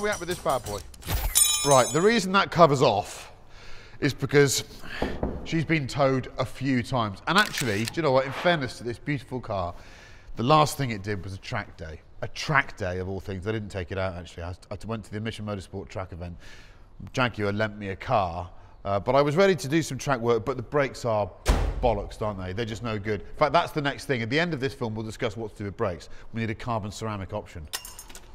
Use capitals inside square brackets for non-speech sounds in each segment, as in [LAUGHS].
Are we at with this bad boy? Right, the reason that covers off is because she's been towed a few times. And actually, do you know what? In fairness to this beautiful car, the last thing it did was a track day. A track day of all things. I didn't take it out actually. I, I went to the Mission Motorsport track event. Jaguar lent me a car, uh, but I was ready to do some track work, but the brakes are bollocks, aren't they? They're just no good. In fact, that's the next thing. At the end of this film, we'll discuss what to do with brakes. We need a carbon ceramic option.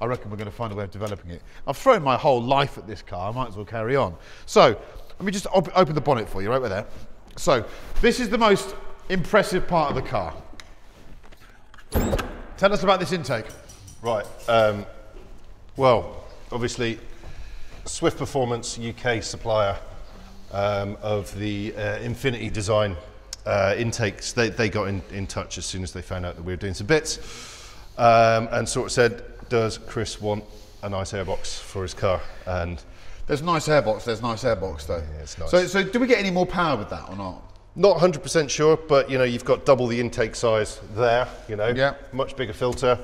I reckon we're going to find a way of developing it. I've thrown my whole life at this car. I might as well carry on. So, let me just op open the bonnet for you, right over there. So, this is the most impressive part of the car. Tell us about this intake. Right. Um, well, obviously, Swift Performance UK supplier um, of the uh, Infinity design uh, intakes, they, they got in, in touch as soon as they found out that we were doing some bits um, and sort of said, does Chris want a nice airbox for his car? And There's a nice airbox, there's a nice airbox though. Yeah, it's nice. So, so do we get any more power with that or not? Not 100% sure, but you know, you've got double the intake size there, you know, Yeah. much bigger filter.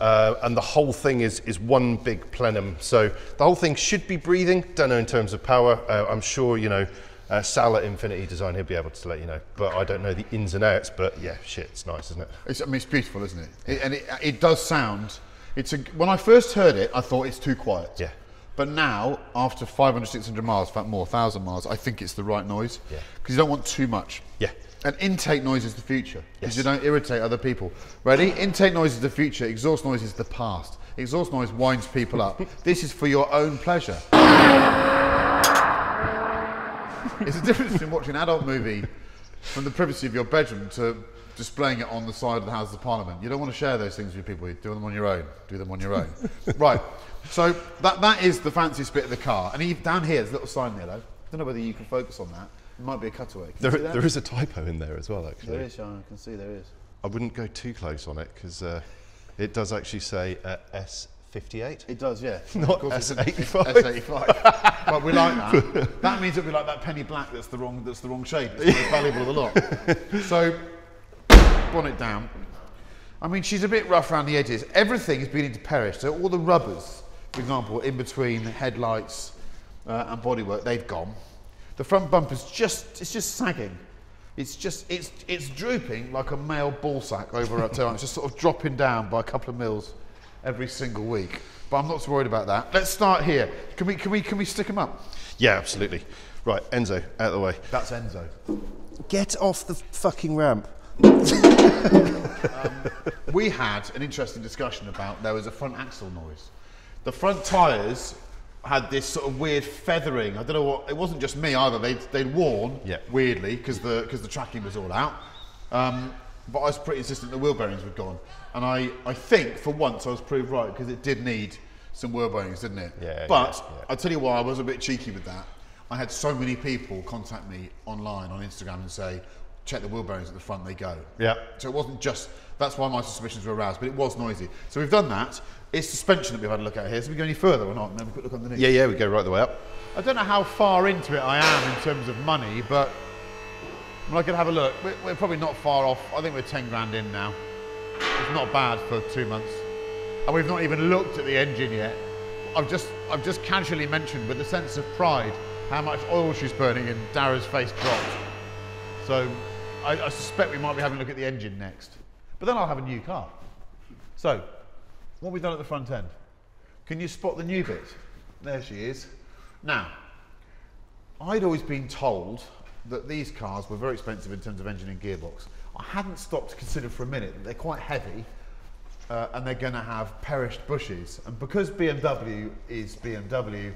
Uh, and the whole thing is, is one big plenum. So the whole thing should be breathing. Don't know in terms of power. Uh, I'm sure, you know, uh, Sal at Infinity Design, he'll be able to let you know. But I don't know the ins and outs. But yeah, shit, it's nice, isn't it? It's, I mean, it's beautiful, isn't it? it and it, it does sound. It's a, when I first heard it, I thought it's too quiet. Yeah. But now, after 500, 600 miles, in fact more, 1,000 miles, I think it's the right noise. Yeah. Because you don't want too much. Yeah. And intake noise is the future. Because Yes. you don't irritate other people. Ready? Intake noise is the future. Exhaust noise is the past. Exhaust noise winds people up. [LAUGHS] this is for your own pleasure. [LAUGHS] it's the difference between watching an adult movie from the privacy of your bedroom to displaying it on the side of the House of Parliament. You don't want to share those things with people. You do them on your own. Do them on your own. [LAUGHS] right. So that, that is the fanciest bit of the car. And even down here, there's a little sign there, though. I don't know whether you can focus on that. It might be a cutaway. There, there is a typo in there as well, actually. There is, yeah, I can see there is. I wouldn't go too close on it because uh, it does actually say uh, S58. It does, yeah. [LAUGHS] Not Of course it's a- S85. S85. but we like that. [LAUGHS] That means it'll be like that penny black that's the wrong that's the wrong shade. It's the most valuable of the lot. [LAUGHS] So bonnet down. I mean she's a bit rough around the edges. Everything is beginning to perish. So all the rubbers, for example, in between the headlights uh, and bodywork, they've gone. The front bumper's just it's just sagging. It's just it's it's drooping like a male ball sack over a tail. It's just sort of dropping down by a couple of mils every single week. But I'm not so worried about that. Let's start here. Can we can we can we stick them up? Yeah, absolutely. Right, Enzo, out of the way. That's Enzo. Get off the fucking ramp. we had an interesting discussion about there was a front axle noise. The front tyres had this sort of weird feathering. I don't know what. It wasn't just me either. They'd, they'd worn Yeah. weirdly because the because the tracking was all out. Um, but I was pretty insistent the wheel bearings were gone, and I I think for once I was proved right because it did need some wheel bearings, didn't it? Yeah, But yeah, yeah. I tell you why I was a bit cheeky with that. I had so many people contact me online on Instagram and say, check the wheel bearings at the front, they go. Yeah. So it wasn't just, that's why my suspicions were aroused, but it was noisy. So we've done that. It's suspension that we've had a look at here. So we go any further or not? And then we look underneath. Yeah, yeah, we go right the way up. I don't know how far into it I am in terms of money, but I, mean, I could have a look. We're, we're probably not far off. I think we're 10 grand in now. It's not bad for two months. And we've not even looked at the engine yet. I've just, I've just casually mentioned with a sense of pride how much oil she's burning and Darragh's face dropped. So I, I suspect we might be having a look at the engine next. But then I'll have a new car. So, what have we done at the front end? Can you spot the new bit? There she is. Now, I'd always been told that these cars were very expensive in terms of engine and gearbox. I hadn't stopped to consider for a minute that they're quite heavy uh, and they're going to have perished bushes. And because BMW is BMW,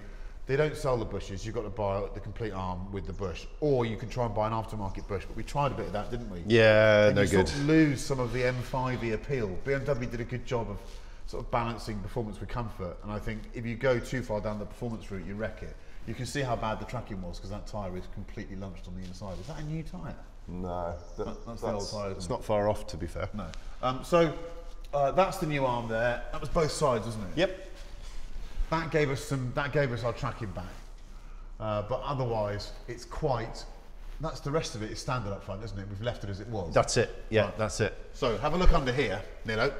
they don't sell the bushes. You've got to buy the complete arm with the bush, or you can try and buy an aftermarket bush. But we tried a bit of that, didn't we? Yeah, And no you good. Sort of lose some of the M5e appeal. BMW did a good job of sort of balancing performance with comfort, and I think if you go too far down the performance route, you wreck it. You can see how bad the tracking was because that tyre is completely lunched on the inside. Is that a new tyre? No, That- that's the old tyre, isn't It's not far off, to be fair. No. Um, so uh, that's the new arm there. That was both sides, wasn't it? Yep. That gave us some. That gave us our tracking back. Uh, but otherwise, it's quite. That's the rest of it. it is standard up front, isn't it? We've left it as it was. That's it. Yeah, Right. that's it. So have a look under here, Nilo.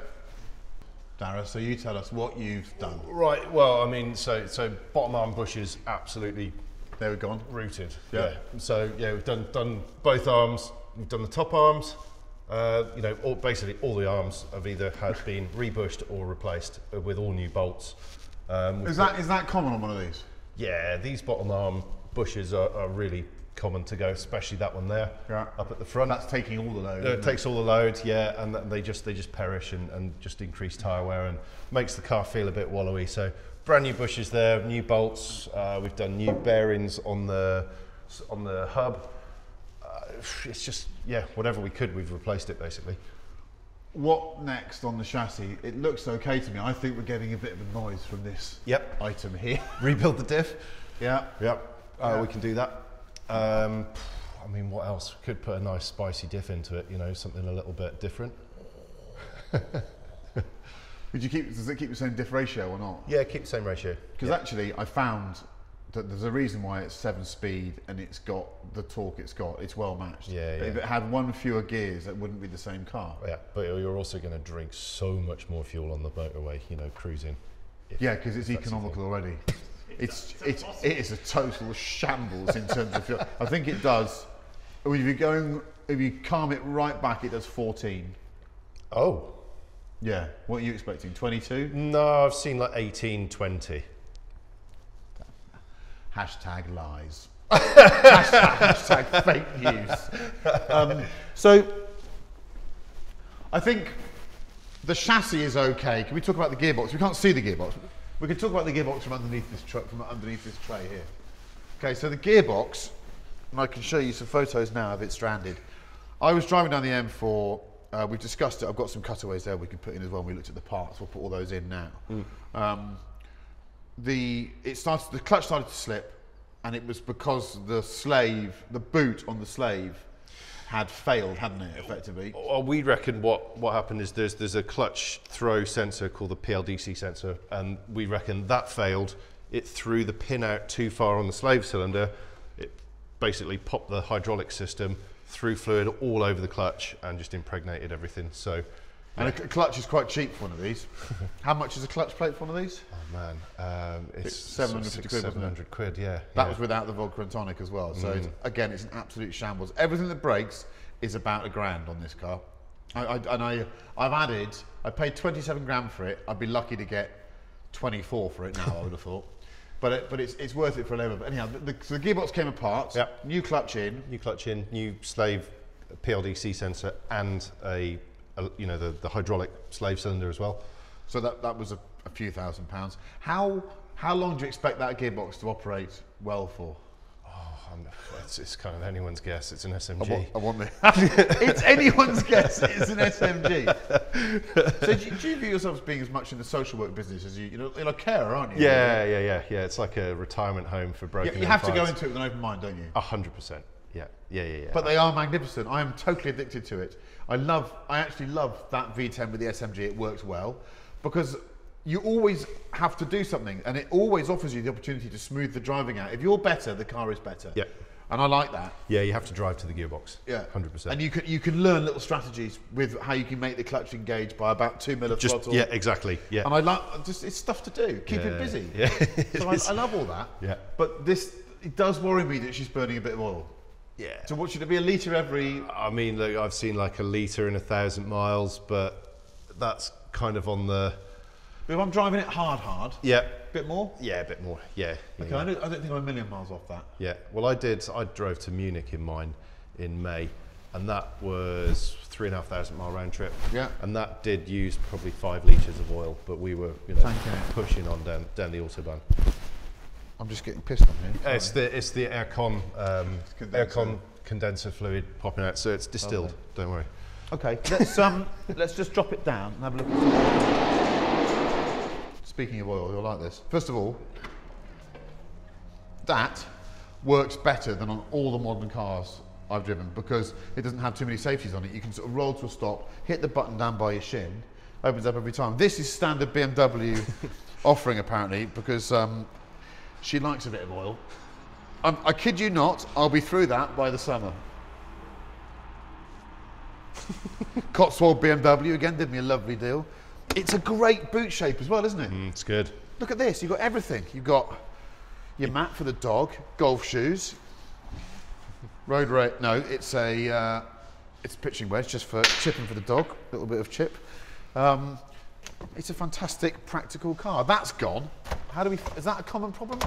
Darragh. So you tell us what you've done. Right. Well, I mean, so so bottom arm bushes absolutely There we've gone. rooted. Yeah. So yeah, we've done done both arms. We've done the top arms. Uh, you know, all, basically all the arms have either had [LAUGHS] been rebushed or replaced with all new bolts. Um, Is that is that common on one of these? yeah, these bottom arm bushes are, are really common to go, especially that one there Yeah. up at the front. That's taking all the load. It takes all the load, yeah, and they just they just perish and, and just increase tyre wear and makes the car feel a bit wallowy. So brand new bushes there, new bolts. Uh, we've done new bearings on the on the hub. Uh, it's just yeah, whatever we could, we've replaced it basically. What next on the chassis? It looks okay to me. I think we're getting a bit of a noise from this Yep. item here. Rebuild the diff. yeah. Yep, uh, Yeah. we can do that. Um, I mean, what else? Could put a nice spicy diff into it. You know, something a little bit different. [LAUGHS] Would you keep? Does it keep the same diff ratio or not? Yeah, keep the same ratio. Because actually, I found that there's a reason why it's seven speed and it's got the torque it's got. It's well matched. Yeah, But If it had one fewer gears, it wouldn't be the same car. Yeah, but you're also going to drink so much more fuel on the motorway, you know, cruising. if- Yeah, because it's if that's your economical already. [LAUGHS] It's it's it is a total shambles in terms of fuel. I think it does. If you're going, if you calm it right back, it does 14. Oh, Yeah. What are you expecting? 22? no, I've seen like 18, 20. Hashtag lies. [LAUGHS] hashtag, hashtag fake news. Um, so, I think the chassis is okay. Can we talk about the gearbox? We can't see the gearbox. We can talk about the gearbox from underneath this truck, from underneath this tray here. Okay, so the gearbox, and I can show you some photos now of it stranded. I was driving down the M4. Uh, we've discussed it. I've got some cutaways there we can put in as well. We looked at the parts. We'll put all those in now. Um, the it started the clutch started to slip and it was because the slave the boot on the slave had failed hadn't it effectively Well, we reckon what, what happened is there's, there's a clutch throw sensor called the PLCD sensor, and we reckon that failed. It threw the pin out too far on the slave cylinder. It basically popped the hydraulic system, threw fluid all over the clutch, and just impregnated everything. So, and a clutch is quite cheap for one of these. [LAUGHS] How much is a clutch plate for one of these? Oh man, um, it's, It's 750 six, quid, wasn't 700 quid, yeah. that yeah. was without the vodka and tonic as well. So Mm. it's, again it's an absolute shambles. Everything that breaks is about a grand on this car. I, I, and I, I've added I paid 27 grand for it. I'd be lucky to get 24 for it now I would have thought. [LAUGHS] But it, but it's, it's worth it for a level but anyhow the, the, so the gearbox came apart. Yep. new clutch in. New clutch in, new slave PLCD sensor, and a you know the, the hydraulic slave cylinder as well. So that, that was a, a few thousand pounds. How how long do you expect that gearbox to operate well for? Um, it's, it's kind of anyone's guess. It's an I SMG. want, I want the. [LAUGHS] it's anyone's guess. It's an SMG. so do you, do you view yourself as being as much in the social work business as you you know you're a carer, aren't you? Yeah, yeah, yeah, yeah. It's like a retirement home for broken. you have to go into it with an open mind, don't you? A hundred percent. Yeah, yeah, yeah, yeah. But they are magnificent. I am totally addicted to it. I love, I actually love that V10 with the SMG. It works well because you always have to do something and it always offers you the opportunity to smooth the driving out. If you're better, the car is better. Yeah. And I like that. yeah, you have to drive to the gearbox. Yeah. hundred percent. And you can, you can learn little strategies with how you can make the clutch engage by about two mil of Just throttle. yeah, exactly. Yeah. And I like just it's stuff to do. Keep [LAUGHS] Yeah, it busy. yeah, so I. I love all that. Yeah. But this it does worry me that she's burning a bit of oil. Yeah. So what should it be a litre every I mean, look, I've seen like a liter in a thousand miles, but that's kind of on the if I'm driving it hard hard, yeah, bit more? yeah, a bit more. Yeah. yeah, Okay, yeah. I, don't, I don't think I'm a million miles off that. Yeah, well, I did. I drove to Munich in mine in May, and that was three and a half thousand mile round trip. Yeah. and that did use probably five liters of oil, but we were, you know, pushing on down down the autobahn. I'm just getting pissed on here. It's the it's the aircon um, condenser. aircon condenser fluid popping out, so it's distilled. Don't worry. Okay, let's um, [LAUGHS] let's just drop it down and have a look. At Speaking of oil, you'll like this. First of all, that works better than on all the modern cars I've driven because it doesn't have too many safeties on it. You can sort of roll to a stop, hit the button down by your shin, opens up every time. This is standard BMW [LAUGHS] offering apparently because um, she likes a bit of oil. Um, I kid you not, I'll be through that by the summer. [LAUGHS] Cotswold BMW again did me a lovely deal. It's a great boot shape as well, isn't it? Mm, it's good. Look at this. You've got everything. You've got your mat for the dog, golf shoes, road rate. No, it's a uh, it's a pitching wedge just for chipping for the dog. A little bit of chip. Um, it's a fantastic practical car. That's gone. How do we? Is that a common problem?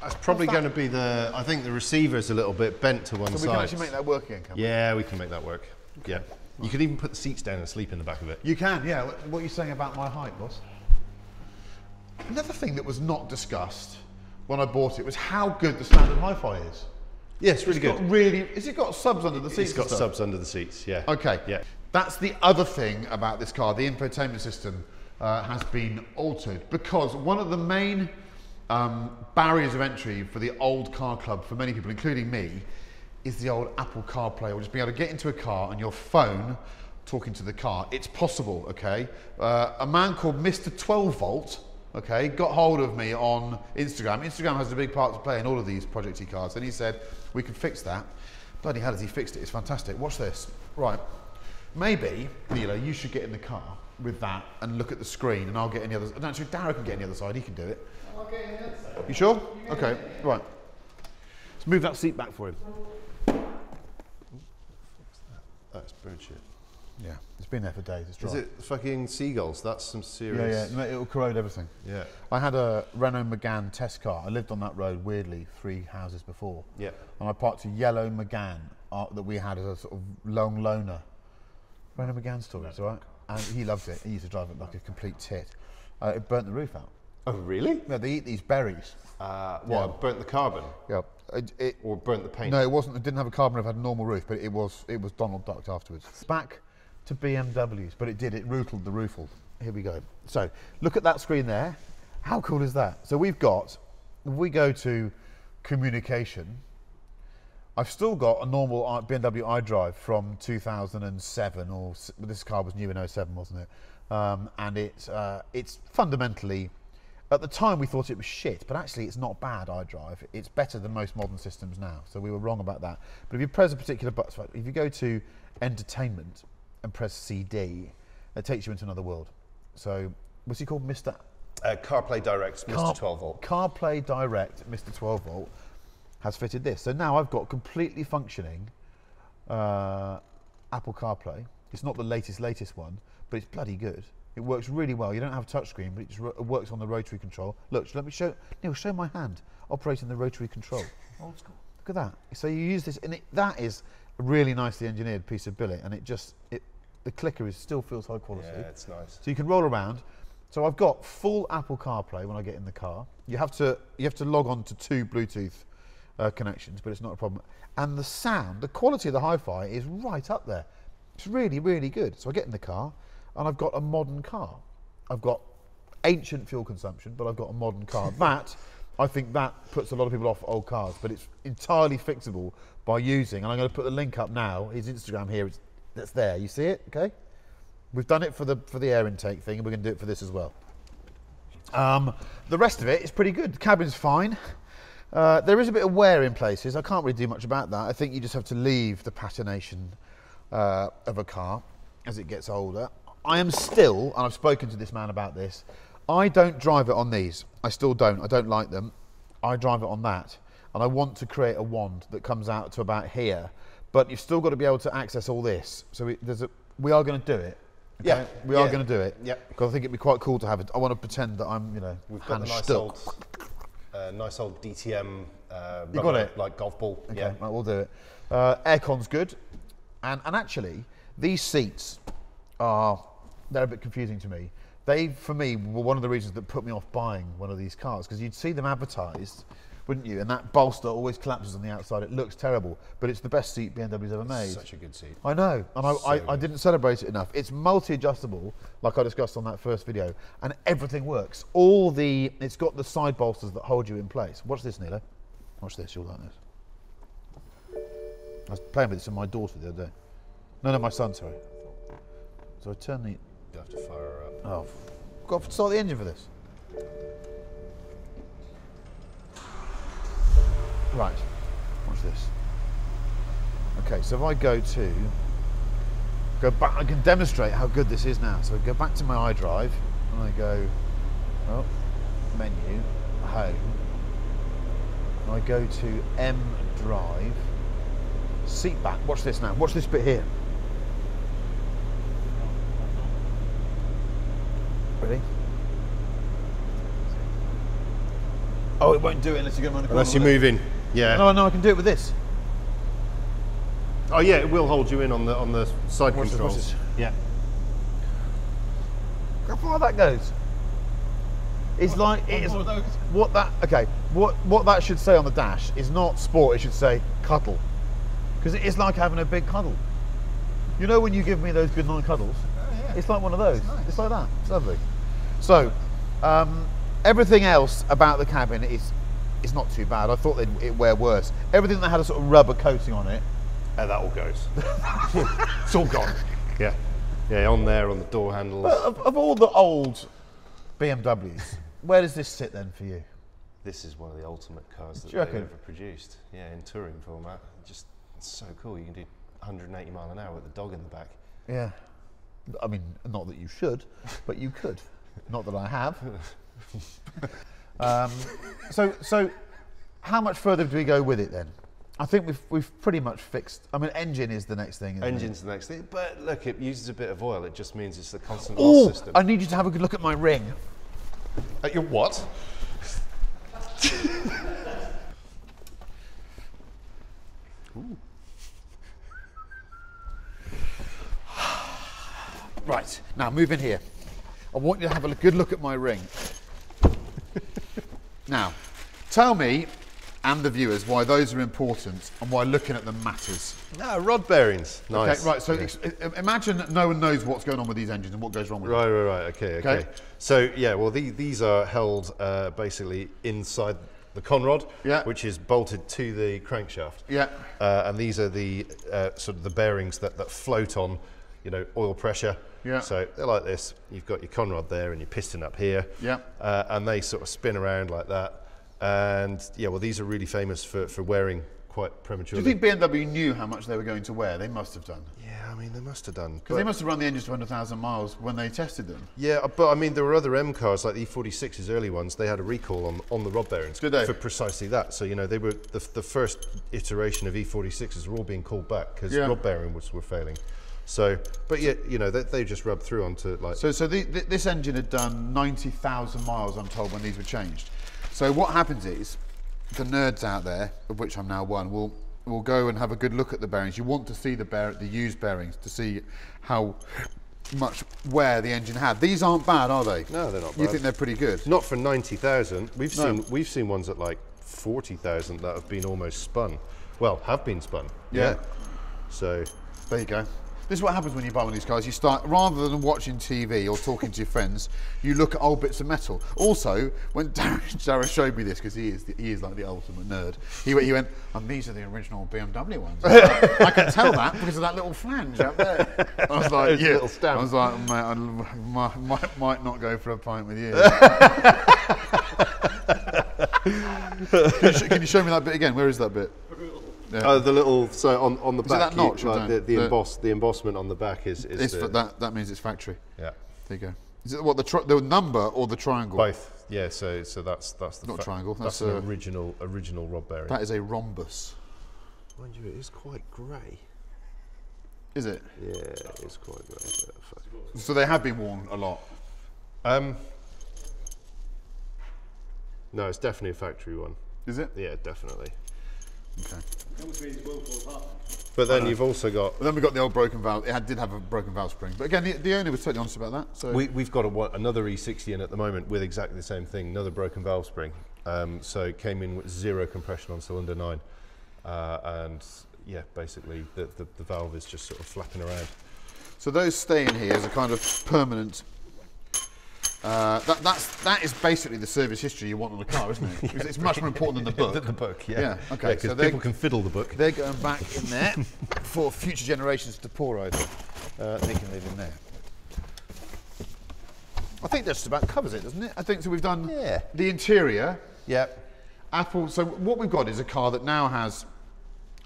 That's probably that? going to be the. I think the receiver's a little bit bent to one So side. we can actually make that work again. Can we? Yeah, we can make that work. Yeah. You could even put the seats down and sleep in the back of it. You can. Yeah. What, what are you saying about my height, boss? Another thing that was not discussed when I bought it was how good the standard hi-fi is. It's really It's good. got really. Has it got subs under the seats? It's got subs under the seats. Yeah. Okay. Yeah. That's the other thing about this car. The infotainment system uh, has been altered because one of the main um, barriers of entry for the old car club, for many people, including me, is the old Apple CarPlay, or just being able to get into a car and your phone talking to the car. It's possible, okay? Uh, a man called Mr. 12 Volt, okay, got hold of me on Instagram. Instagram has a big part to play in all of these Project E cars, and he said, we can fix that. Bloody hell, has he fixed it? It's fantastic. Watch this. Right. Maybe, Nilo, you should get in the car with that and look at the screen, and I'll get any others. No, actually, Darragh can get the other side. He can do it. You sure? Okay. Right. Let's move that seat back for him. That's bird shit. Yeah, it's been there for days. It's dry. Is it fucking seagulls? That's some serious. yeah. No, It'll corrode everything. Yeah. I had a Renault Megane test car. I lived on that road weirdly three houses before. Yeah. And I parked a yellow Megane uh, that we had as a sort of long loner. Renault Megane stories, all right? And he loved it. He used to drive it like a complete tit. Uh, it burnt the roof out. Oh, really? Yeah, they eat these berries. Uh, what? Yeah. Burnt the carbon Yeah. It, it, or burnt the paint? no, it wasn't. It didn't have a carbon roof. It had a normal roof, but it was it was Donald ducked afterwards. Back to BMWs, but it did. It rootled the roof. all. Here we go. So look at that screen there. How cool is that? So we've got. We go to communication, I've still got a normal BMW iDrive from 2007, or this car was new in 07, wasn't it? Um, and it's uh, it's fundamentally, at the time we thought it was shit, but actually it's not bad iDrive. It's better than most modern systems now, so we were wrong about that. But if you press a particular button, if you go to entertainment and press CD, it takes you into another world. So what's he called, Mr. Uh, CarPlay Direct, Mr. Car- 12 volt. CarPlay Direct, Mr. 12 volt, has fitted this. So now I've got completely functioning uh, Apple CarPlay. It's not the latest, latest one, but it's bloody good. It works really well. You don't have a touchscreen, but it, just ro- it works on the rotary control. Look, let me show Neil. Show my hand operating the rotary control. [LAUGHS] Old school. Look at that. So you use this, and it, that is a really nicely engineered piece of billet, and it just it the clicker is still feels high quality. Yeah, it's nice. So you can roll around. So I've got full Apple CarPlay when I get in the car. You have to you have to log on to two Bluetooth uh, connections, but it's not a problem. And the sound, the quality of the hi-fi is right up there. It's really really good. So I get in the car, and I've got a modern car. I've got ancient fuel consumption, but I've got a modern car. [LAUGHS] that I think that puts a lot of people off old cars, but it's entirely fixable by using. And I'm going to put the link up now. His Instagram here, it's, that's there. You see it? Okay. We've done it for the for the air intake thing, and we're going to do it for this as well. Um, the rest of it is pretty good. The cabin's fine. Uh, there is a bit of wear in places. I can't really do much about that. I think you just have to leave the patination uh, of a car as it gets older. I am still, and I've spoken to this man about this. I don't drive it on these. I still don't. I don't like them. I drive it on that, and I want to create a wand that comes out to about here. But you've still got to be able to access all this. So we, there's a, we are going to do it. okay? Yeah, we are yeah, going to do it. yeah. Because I think it'd be quite cool to have it. I want to pretend that I'm, you know, We've got Hans nice Stuck. old, uh, nice old DTM. Uh, You got it? Like golf ball. Okay, Yeah. right, we'll do it. Uh, aircon's good, and and actually these seats are they're a bit confusing to me. They, for me, were one of the reasons that put me off buying one of these cars because you'd see them advertised, wouldn't you? And that bolster always collapses on the outside. It looks terrible, but it's the best seat BMW's ever made. Such a good seat. I know, and I, So I, I didn't celebrate it enough. It's multi-adjustable, like I discussed on that first video, and everything works. All the, it's got the side bolsters that hold you in place. Watch this, Nilo. Watch this. You'll like this. I was playing with this with my daughter the other day. No, no, my son. Sorry. So I turn the. You have to fire her up. Oh, got to start the engine for this. Right. Watch this. Okay, so if I go to go back. I can demonstrate how good this is now. So I go back to my iDrive and I go, oh, menu, home. And I go to M Drive, seat back. Watch this now. Watch this bit here. Ready? Oh, it won't do it unless you go around the corner. Unless you move in. Yeah. No, no, I can do it with this. Oh yeah, it will hold you in on the on the side Watch controls. this. Yeah. How far that goes? It's like it's what that okay. What what that should say on the dash is not sport. It should say cuddle, because it is like having a big cuddle. You know when you give me those good night cuddles, it's like one of those. It's like that. It's lovely. So um, everything else about the cabin is is not too bad. I thought they'd it wear worse. Everything that had a sort of rubber coating on it, And that all goes. [LAUGHS] it's all gone. yeah. Yeah, on there on the door handles. But of, of all the old BMWs, where does this sit then for you? This is one of the ultimate cars that Do they've ever produced. Yeah, in touring format. Just it's so cool. You can do 180 mile an hour with the dog in the back. Yeah. I mean, not that you should, but you could. Not that I have. [LAUGHS] um, so, so, how much further do we go with it then? I think we've we've pretty much fixed. I mean, engine is the next thing. Isn't Engine's the next thing, but look, it uses a bit of oil. It just means it's a constant It? Oh, system. I need you to have a good look at my ring. At your what? [SIGHS] Right now, move in here. I want you to have a good look at my ring. Now, tell me and the viewers why those are important and why looking at them matters. No, rod bearings. Nice. Okay, right. So i- imagine that no one knows what's going on with these engines and what goes wrong with them. Right, right, right. Okay, okay. Okay. So yeah, well, the, these are held uh, basically inside the conrod, Yeah. which is bolted to the crankshaft. Yeah. Uh, and these are the uh, sort of the bearings that, that float on, you know, oil pressure. Yeah. So they're like this. You've got your conrod there and your piston up here. Yeah. Uh, and they sort of spin around like that. And yeah, well, these are really famous for, for wearing quite prematurely. Do you think BMW knew how much they were going to wear? They must have done. Yeah, I mean, they must have done. Because they must have run the engines to 100,000 miles when they tested them. Yeah, uh, but I mean, there were other M cars like the E46's early ones. They had a recall on, on the rod bearings Did they? for precisely that. So you know, they were the, the first iteration of E46s were all being called back because Yeah. rod bearings were failing. So, but yeah, you know, they, they just rubbed through onto like. So, so the, th this engine had done 90,000 miles, I'm told, when these were changed. So what happens is, the nerds out there, of which I'm now one, will will go and have a good look at the bearings. You want to see the bear, the used bearings to see how much wear the engine had. These aren't bad, are they? No, they're not You think they're pretty good? not for ninety thousand. We've No. seen we've seen ones at like forty thousand that have been almost spun. Well, have been spun. Yeah. So There you go. This is what happens when you buy one of these cars. You start, rather than watching TV or talking to your friends, you look at old bits of metal. Also, when [LAUGHS] Darren, showed me this, because he is, the, he is like the ultimate nerd, he, went- he went, and these are the original BMW ones. [LAUGHS] I can tell that because of that little flange out there. I was like, yeah. little stamp. I was like, mate, I might, might, might not go for a pint with you. [LAUGHS] can, you can you show me that bit again? Where is that bit? Yeah. oh, the little so on, on the it back, that you- notch or like the, the, the- emboss the embossment on the back is, is It's the, that, that means it's factory. yeah. There you go. Is it what the tri- the number or the triangle? Both, yeah. So, so that's that's the Not triangle, That's, that's, an original original rod bearing. That is a rhombus. Mind you, it is quite grey. Is it? Yeah, it's quite grey. So they have been worn a lot. Um, no, it's definitely a factory one. Is it? Yeah, definitely. Okay. But then you've also got But then we got the old broken valve. It had, did have a broken valve spring. But again, the, the owner was totally honest about that. So we, we've got a, another E60 in at the moment with exactly the same thing, another broken valve spring. Um, so it came in with zero compression on cylinder nine, uh, and yeah, basically the, the, the valve is just sort of flapping around. So those stay in here as a kind of permanent. Uh, that, that's that is basically the service history you want on a car, isn't it? It's- It's much more important than the [LAUGHS] book. The book, yeah. Yeah, okay, because so people can fiddle the book. They're going back in there [LAUGHS] for future generations to pour over. Uh, they can live in there. I think that just about covers it, doesn't it? I think so. We've done Yeah. the interior. Yep. Apple. So what we've got is a car that now has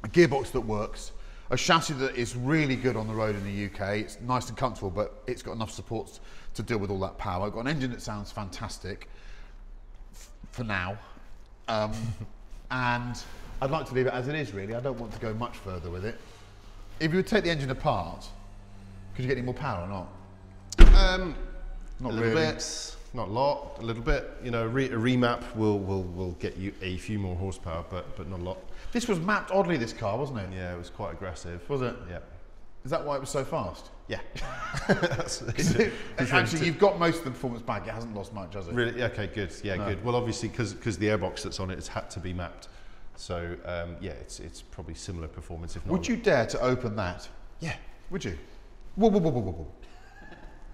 a gearbox that works, a chassis that is really good on the road in the UK. It's nice and comfortable, but it's got enough supports to deal with all that power. I've got an engine that sounds fantastic f- for now. Um, [LAUGHS] and I'd like to leave it as it is, really. I don't want to go much further with it. If you would take the engine apart, could you get any more power or not? Um, Not a little really. bit, not a lot, a little bit. You know, re- a remap will, will, will get you a few more horsepower, but, but not a lot. This was mapped oddly, this car, wasn't it? Yeah, it was quite aggressive. Was it? Yeah. Is that why it was so fast? Yeah. [LAUGHS] That's- [LAUGHS] Actually, you've got most of the performance back. It hasn't lost much, has it? Really? Okay, good. Yeah, No. good. Well, obviously, because the airbox that's on it has had to be mapped. So, um, yeah, it's, it's probably similar performance, if not. Would you dare to open that? Yeah. Would you? Whoa, whoa, whoa, whoa, whoa, whoa.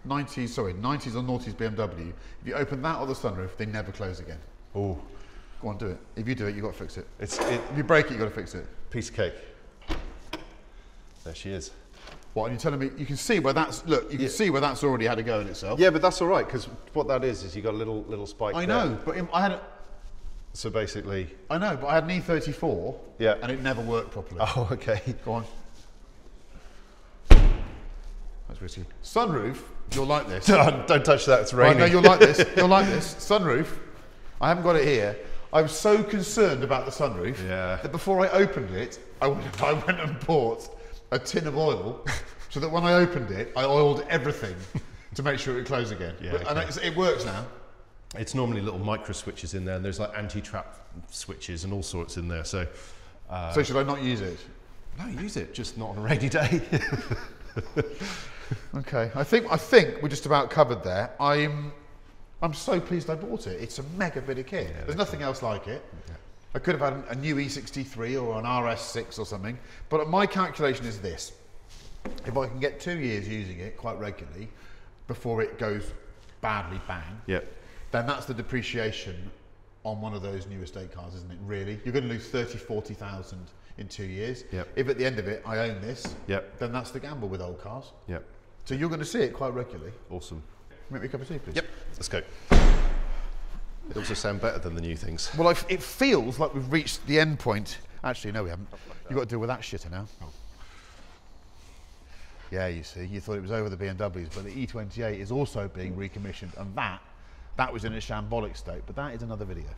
90s, sorry, 90s or noughties BMW. If you open that or the sunroof, they never close again. Oh, Go on, do it. If you do it, you've got to fix it. it's it, If you break it, you've got to fix it. piece of cake. There she is. What, and you're telling me, you can see where that's, look, you can Yeah. see where that's already had a go in itself. Yeah, but that's all right because what that is is you've got a little little spike. I there. know, but I had, a, So basically, I know, but I had an E34, Yeah. and it never worked properly. oh, okay. Go on. That's risky. Sunroof, you'll like this. [LAUGHS] don't, don't touch that. It's Right, raining. no, you'll like this. [LAUGHS] You'll like this. Sunroof. I haven't got it here. I was so concerned about the sunroof Yeah. that before I opened it, I went, [LAUGHS] I went and bought a tin of oil so that when I opened it, I oiled everything [LAUGHS] to make sure it would close again. Yeah, But- and okay. it's, it works now. It's normally little micro switches in there, and there's like anti-trap switches and all sorts in there. So, uh, so should I not use it? no, use it. Just not on a rainy day. [LAUGHS] Okay, I think I think we're just about covered there. I'm I'm so pleased I bought it. It's a mega bit of kit. There's nothing else like it. I could have had a new E63 or an RS6 or something, but my calculation is this: if I can get two years using it quite regularly before it goes badly bang, yep. then that's the depreciation on one of those new estate cars, isn't it? Really, you're going to lose 30, 40,000 in two years. Yep. If at the end of it I own this, Yep. then that's the gamble with old cars. Yep. So you're going to see it quite regularly. Awesome. Make me a cup of tea, please. Yep. Let's go. They also sound better than the new things. Well, it feels like we've reached the end point. Actually, no, we haven't. You've got to deal with that shitter now. Oh. Yeah, you see, you thought it was over the BMWs, but the E28 is also being recommissioned, and that, that was in a shambolic state. But that is another video.